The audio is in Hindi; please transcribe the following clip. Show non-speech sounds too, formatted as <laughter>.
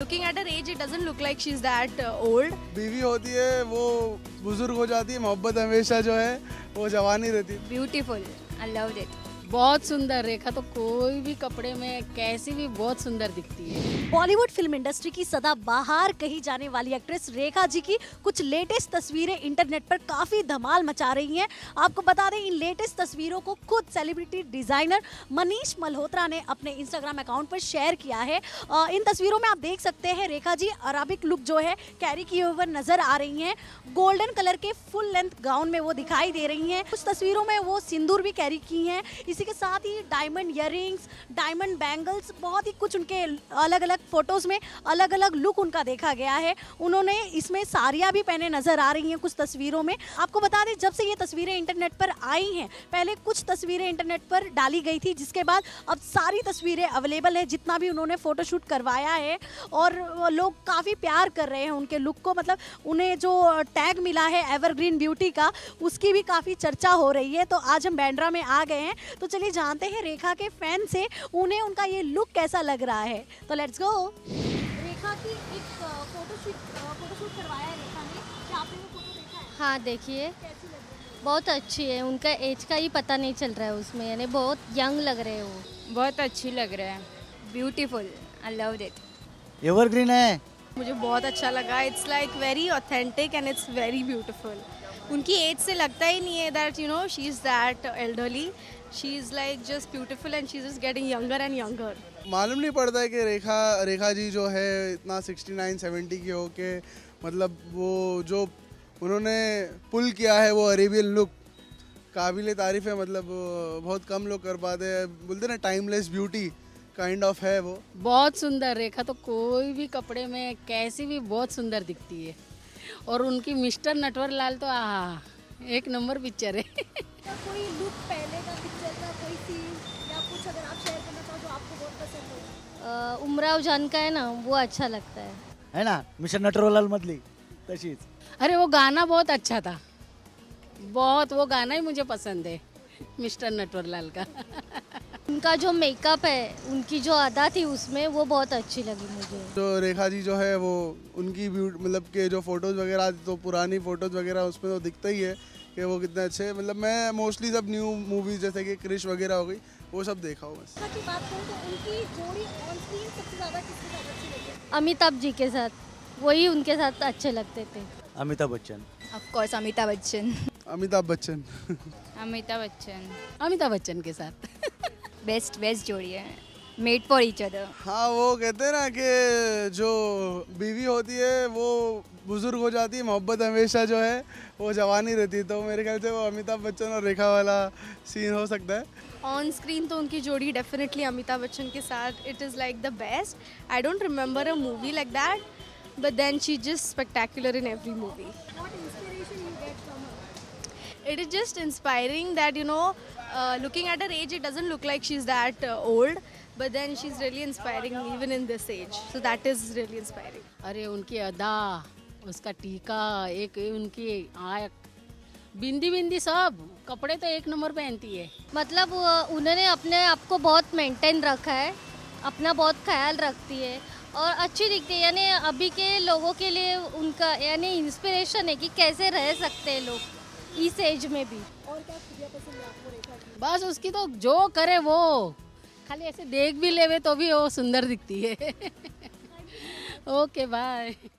Looking at her age, it doesn't look like she's that uh, old. बीवी होती है वो बुज़ुर्ग हो जाती है मोहब्बत हमेशा जो है वो जवानी रहती है Beautiful. I loved it. बहुत सुंदर रेखा तो कोई भी कपड़े में कैसी भी बहुत सुंदर दिखती है। बॉलीवुड फ़िल्म इंडस्ट्री की सदा बाहर कही जाने वाली एक्ट्रेस रेखा जी की कुछ लेटेस्ट तस्वीरें इंटरनेट पर काफ़ी धमाल मचा रही हैं। आपको बता दें, इन लेटेस्ट तस्वीरों को खुद सेलिब्रिटी डिज़ाइनर मनीष मल्होत्रा ने अपने इंस्टाग्राम अकाउंट पर शेयर किया है। इन तस्वीरों में आप देख सकते हैं, रेखा जी अराबिक लुक जो है कैरी किए हुए नज़र आ रही हैं। गोल्डन कलर के फुल लेंथ गाउन में वो दिखाई दे रही हैं। कुछ तस्वीरों में वो सिंदूर भी कैरी की हैं। के साथ ही डायमंड इयरिंग्स डायमंड बैंगल्स बहुत ही कुछ उनके अलग अलग फ़ोटोज़ में अलग अलग लुक उनका देखा गया है। उन्होंने इसमें साड़ियाँ भी पहने नज़र आ रही हैं कुछ तस्वीरों में। आपको बता दें, जब से ये तस्वीरें इंटरनेट पर आई हैं, पहले कुछ तस्वीरें इंटरनेट पर डाली गई थी, जिसके बाद अब सारी तस्वीरें अवेलेबल है, जितना भी उन्होंने फोटोशूट करवाया है। और लोग काफ़ी प्यार कर रहे हैं उनके लुक को मतलब उन्हें जो टैग मिला है एवरग्रीन ब्यूटी का, उसकी भी काफ़ी चर्चा हो रही है। तो आज हम बैंड्रा में आ गए हैं। तो चलिए जानते हैं रेखा के फ़ैन से उन्हें उनका ये लुक कैसा लग रहा है। तो लेट्स गो रेखा की एक फोटोशूट फोटोशूट करवाया है रेखा ने। क्या आपने वो फ़ोटो देखा है? हाँ देखिए। कैसी लग रही है? बहुत अच्छी है। उनका एज का ही पता नहीं चल रहा है उसमें। यानी बहुत यंग लग रहे हैं वो। बहुत अच्छी लग रहा है। Beautiful I loved it evergreen है। मुझे बहुत अच्छा लगा। It's like very authentic and it's very beautiful उनकी एज से लगता ही नहीं है that you know she is that elderly she is like just beautiful and she is getting younger and younger मालूम नहीं पड़ता है कि रेखा रेखा जी जो है इतना 69 70 की हो के मतलब वो जो उन्होंने पुल किया है वो अरेबियन लुक काबिल तारीफ़ है मतलब बहुत कम लोग कर पाते हैं। बोलते ना टाइमलेस ब्यूटी काइंड ऑफ़ है वो। बहुत सुंदर रेखा तो कोई भी कपड़े में कैसी भी बहुत सुंदर दिखती है। और उनकी मिस्टर नटवर लाल तो आ एक नंबर पिक्चर है। कोई लुक पहले का पिक्चर का कोई सीन या कुछ अगर आप शेयर करना चाहो जो आपको बहुत पसंद हो। उमराव जान का है ना वो अच्छा लगता है। है ना? मिस्टर नटरोलाल मधली तशीच। अरे वो गाना बहुत अच्छा था। बहुत वो गाना ही मुझे पसंद है मिस्टर नटवरलाल का। <laughs> उनका जो मेकअप है उनकी जो अदा थी उसमें वो बहुत अच्छी लगी मुझे। जो रेखा जी जो है वो उनकी ब्यूटी मतलब के जो फ़ोटोज़ वगैरह तो पुरानी फ़ोटोज़ वगैरह उसमें तो दिखता ही है कि वो कितने अच्छे मतलब मैं मोस्टली सब न्यू मूवीज़ जैसे कि क्रिश वगैरह हो गई वो सब देखा हूँ बस। रेखा की बात करूँ तो उनकी जोड़ी ऑन स्क्रीन सबसे ज़्यादा किसके साथ लगी? अमिताभ जी के साथ। वही उनके साथ अच्छे लगते थे। Amitabh Bachchan. Of course Amitabh Bachchan. Amitabh Bachchan. <laughs> Amitabh Bachchan. Amitabh Bachchan के साथ। <laughs> बेस्ट बेस्ट जोड़ी है। मेड फॉर ईच अदर हाँ वो कहते हैं ना कि जो बीवी होती है वो बुज़ुर्ग हो जाती है मोहब्बत हमेशा जो है वो जवानी रहती है। तो मेरे ख्याल से वो अमिताभ बच्चन और रेखा वाला सीन हो सकता है। ऑन स्क्रीन तो उनकी जोड़ी डेफिनेटली अमिताभ बच्चन के साथ it is like the best I don't remember a movie like that but then she just spectacular in every movie it is just inspiring from her? it uh, looking at her age it doesn't look like she's that uh, old but then she's really inspiring even in this age so that is really inspiring अरे उनकी अदा उसका टीका एक उनकी आँख बिंदी बिंदी सब कपड़े तो एक नंबर पहनती है मतलब उन्होंने अपने आप को बहुत मेंटेन रखा है अपना बहुत ख्याल रखती है और अच्छी दिखती है यानी अभी के लोगों के लिए उनका यानी इंस्पिरेशन है कि कैसे रह सकते हैं लोग इस एज में भी। और क्या पसंद है आपको रेखा की? बस उसकी तो जो करे वो। खाली ऐसे देख भी ले तो भी वो सुंदर दिखती है। Okay bye <laughs>